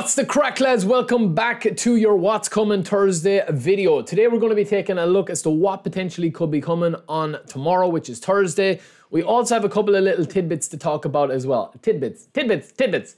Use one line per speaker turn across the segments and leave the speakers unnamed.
What's the crack, lads? Welcome back to your What's Coming Thursday video. Today, we're going to be taking a look as to what potentially could be coming on tomorrow, which is Thursday. We also have a couple of little tidbits to talk about as well. Tidbits, tidbits, tidbits.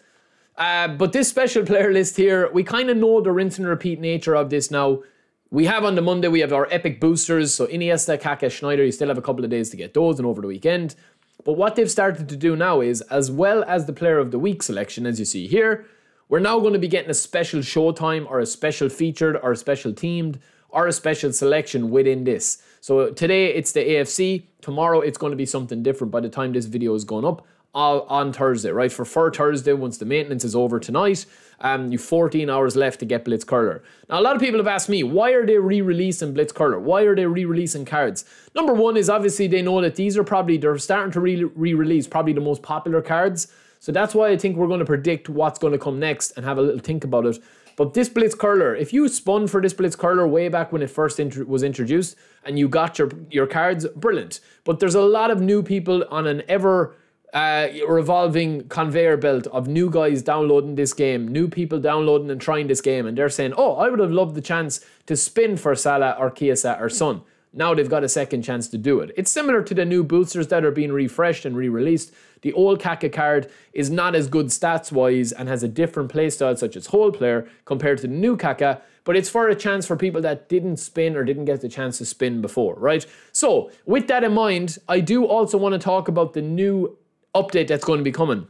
Uh, but this special player list here, we kind of know the rinse and repeat nature of this now. We have on the Monday, we have our epic boosters. So Iniesta, Kaká, Sneijder, you still have a couple of days to get those and over the weekend. But what they've started to do now is, as well as the player of the week selection, as you see here, we're now going to be getting a special showtime or a special featured or a special teamed or a special selection within this. So today it's the AFC, tomorrow it's going to be something different by the time this video is going up on Thursday, right? For for Thursday, once the maintenance is over tonight, um, you've 14 hours left to get Blitz Curler. Now, a lot of people have asked me, why are they re-releasing Blitz Curler? Why are they re-releasing cards? Number one is obviously they know that these are probably, they're starting to re-release probably the most popular cards. So that's why I think we're going to predict what's going to come next and have a little think about it. But this Blitz Curler, if you spun for this Blitz Curler way back when it first int- was introduced and you got your, your cards, brilliant. But there's a lot of new people on an ever uh, revolving conveyor belt of new guys downloading this game, new people downloading and trying this game, and they're saying, "Oh, I would have loved the chance to spin for Salah or Chiesa or Son." Now they've got a second chance to do it. It's similar to the new boosters that are being refreshed and re-released. The old Kaká card is not as good stats wise and has a different playstyle such as hole player compared to the new Kaká, but it's for a chance for people that didn't spin or didn't get the chance to spin before, right? So with that in mind, I do also want to talk about the new update that's going to be coming.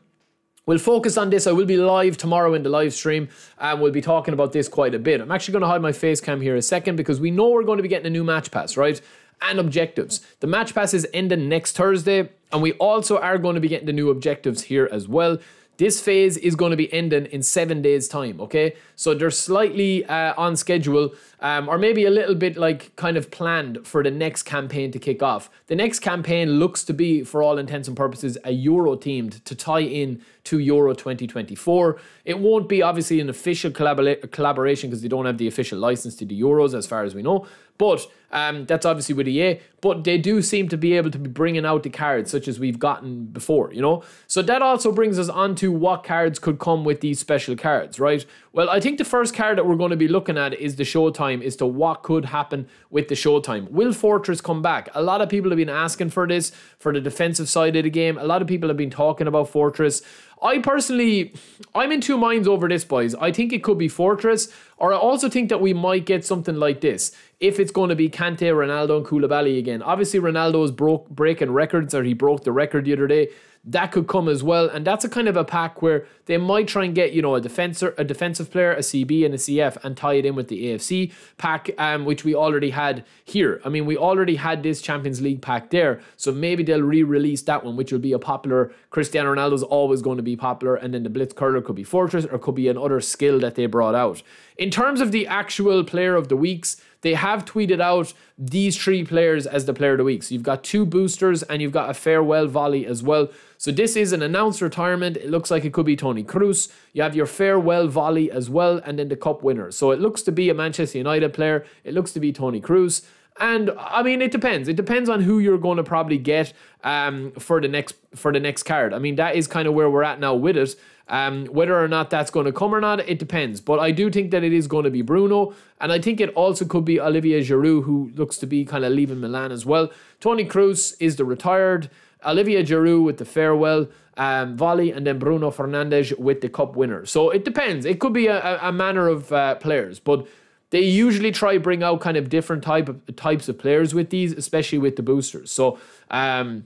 We'll focus on this. I will be live tomorrow in the live stream and we'll be talking about this quite a bit. I'm actually going to hide my face cam here a second because we know we're going to be getting a new match pass, right? And objectives. The match pass is ending next Thursday and we also are going to be getting the new objectives here as well. This phase is going to be ending in seven days' time, okay? So they're slightly uh, on schedule, um, or maybe a little bit like kind of planned for the next campaign to kick off. The next campaign looks to be, for all intents and purposes, a Euro themed to tie in to Euro 2024. It won't be obviously an official collabora- collaboration because they don't have the official license to the Euros, as far as we know. But um, that's obviously with EA. But they do seem to be able to be bringing out the cards such as we've gotten before, you know? So that also brings us on to what cards could come with these special cards, right? Well, I think the first card that we're going to be looking at is the Showtime, is to what could happen with the Showtime. Will Fortress come back? A lot of people have been asking for this for the defensive side of the game. A lot of people have been talking about Fortress. I personally, I'm in two minds over this, boys. I think it could be Fortress, or I also think that we might get something like this. If it's going to be Kante, Ronaldo, and Koulibaly again. Obviously, Ronaldo's broke breaking records, or he broke the record the other day that could come as well. And that's a kind of a pack where they might try and get, you know, a defensor, a defensive player, a CB and a CF and tie it in with the AFC pack, um, which we already had here. I mean, we already had this Champions League pack there. So maybe they'll re-release that one, which will be a popular Cristiano Ronaldo's always going to be popular. And then the Blitz Curler could be Fortress or could be another skill that they brought out. In terms of the actual player of the weeks, they have tweeted out these three players as the player of the week. So you've got two boosters and you've got a farewell volley as well. So this is an announced retirement. It looks like it could be Toni Kroos. You have your farewell volley as well, and then the cup winner. So it looks to be a Manchester United player. It looks to be Toni Kroos. And I mean, it depends. It depends on who you're going to probably get um, for the next for the next card. I mean, that is kind of where we're at now with it. Um, whether or not that's going to come or not, it depends. But I do think that it is going to be Bruno, and I think it also could be Olivier Giroud, who looks to be kind of leaving Milan as well. Toni Kroos is the retired. Olivier Giroud with the farewell um, volley, and then Bruno Fernandes with the cup winner. So it depends. It could be a, a manner of uh, players, but they usually try bring out kind of different type of types of players with these, especially with the boosters. So um,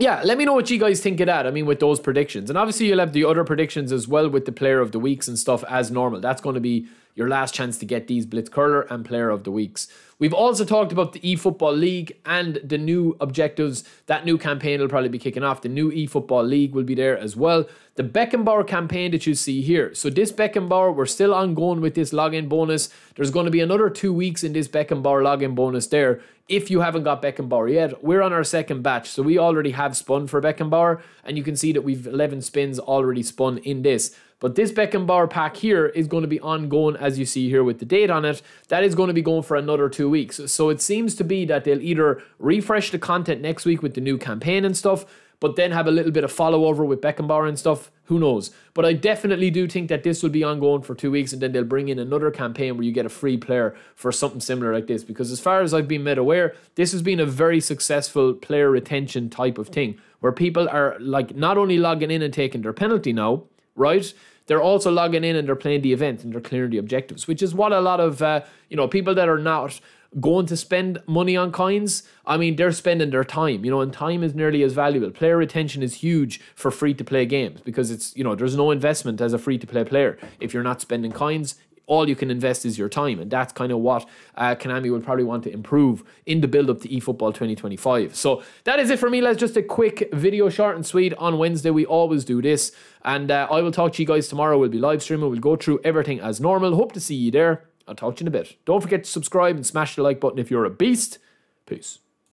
yeah, let me know what you guys think of that. I mean, with those predictions, and obviously you'll have the other predictions as well with the player of the weeks and stuff as normal. That's going to be your last chance to get these Blitz Curler and Player of the Weeks. We've also talked about the eFootball League and the new objectives. That new campaign will probably be kicking off. The new eFootball League will be there as well. The Beckenbauer campaign that you see here. So this Beckenbauer, we're still ongoing with this login bonus. There's going to be another two weeks in this Beckenbauer login bonus there. If you haven't got Beckenbauer yet, we're on our second batch. So we already have spun for Beckenbauer and you can see that we've 11 spins already spun in this. But this Beckenbauer pack here is going to be ongoing as you see here with the date on it. That is going to be going for another two weeks. So it seems to be that they'll either refresh the content next week with the new campaign and stuff, but then have a little bit of follow over with Beckenbauer and stuff. Who knows? But I definitely do think that this will be ongoing for two weeks and then they'll bring in another campaign where you get a free player for something similar like this. Because as far as I've been made aware, this has been a very successful player retention type of thing where people are like not only logging in and taking their penalty now, right? They're also logging in and they're playing the event and they're clearing the objectives, which is what a lot of uh, you know people that are not going to spend money on coins, I mean, they're spending their time, you know, and time is nearly as valuable. Player retention is huge for free to play games because it's, you know, there's no investment as a free to play player. If you're not spending coins, all you can invest is your time. And that's kind of what uh, Konami will probably want to improve in the build up to eFootball 2025. So that is it for me. Let's just a quick video, short and sweet. On Wednesday, we always do this. And uh, I will talk to you guys tomorrow. We'll be live streaming. We'll go through everything as normal. Hope to see you there. I'll talk to you in a bit. Don't forget to subscribe and smash the like button if you're a beast. Peace.